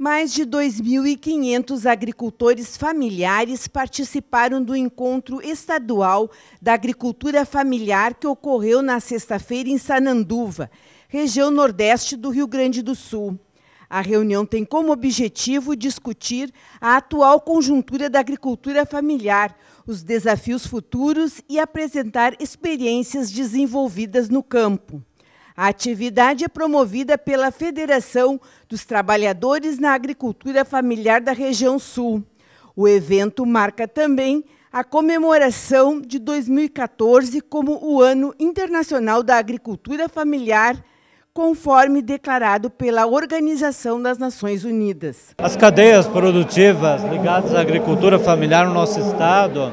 Mais de 2.500 agricultores familiares participaram do encontro estadual da agricultura familiar que ocorreu na sexta-feira em Sananduva, região nordeste do Rio Grande do Sul. A reunião tem como objetivo discutir a atual conjuntura da agricultura familiar, os desafios futuros e apresentar experiências desenvolvidas no campo. A atividade é promovida pela Federação dos Trabalhadores na Agricultura Familiar da Região Sul. O evento marca também a comemoração de 2014 como o Ano Internacional da Agricultura Familiar, conforme declarado pela Organização das Nações Unidas. As cadeias produtivas ligadas à agricultura familiar no nosso estado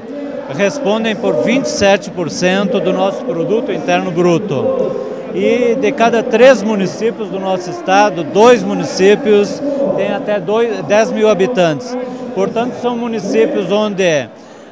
respondem por 27% do nosso produto interno bruto e de cada três municípios do nosso estado, dois municípios têm até dois, 10 mil habitantes. Portanto, são municípios onde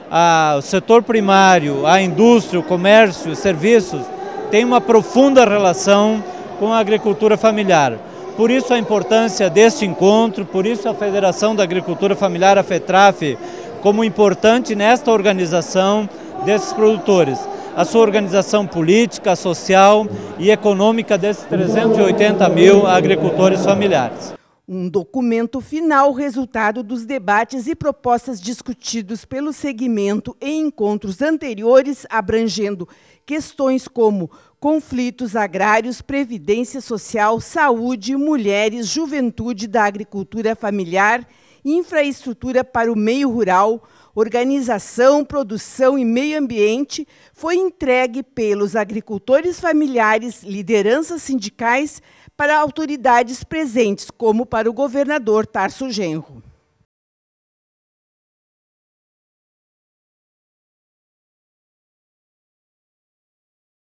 a, o setor primário, a indústria, o comércio e serviços têm uma profunda relação com a agricultura familiar. Por isso a importância deste encontro, por isso a Federação da Agricultura Familiar, a FETRAF, como importante nesta organização desses produtores a sua organização política, social e econômica desses 380 mil agricultores familiares. Um documento final, resultado dos debates e propostas discutidos pelo segmento em encontros anteriores, abrangendo questões como conflitos agrários, previdência social, saúde, mulheres, juventude da agricultura familiar, infraestrutura para o meio rural, organização, produção e meio ambiente, foi entregue pelos agricultores familiares, lideranças sindicais, para autoridades presentes, como para o governador Tarso Genro.